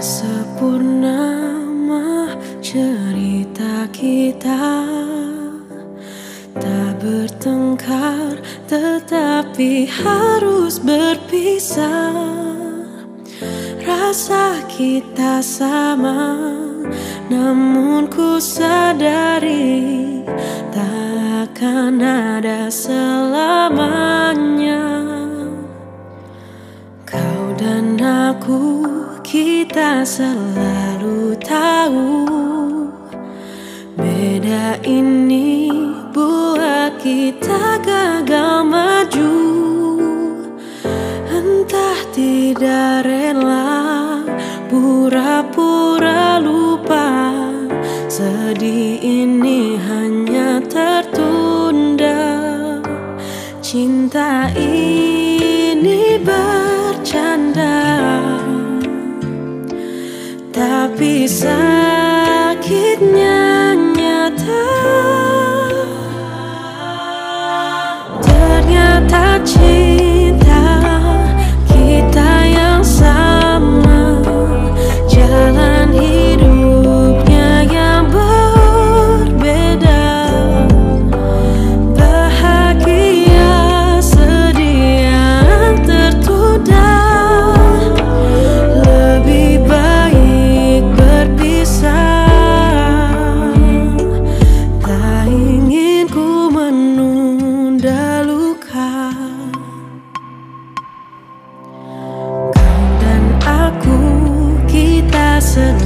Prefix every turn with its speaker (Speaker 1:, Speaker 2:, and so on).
Speaker 1: sempurna cerita kita. Tak bertengkar tetapi harus berpisah. Rasa kita sama namun ku sadari Takkan ada selamanya. Kau dan aku kita selalu tahu Beda ini buat kita gagal maju. Entah tidak rela pura-pura lupa. Sedih ini hanya tertunda. Cinta ini beside said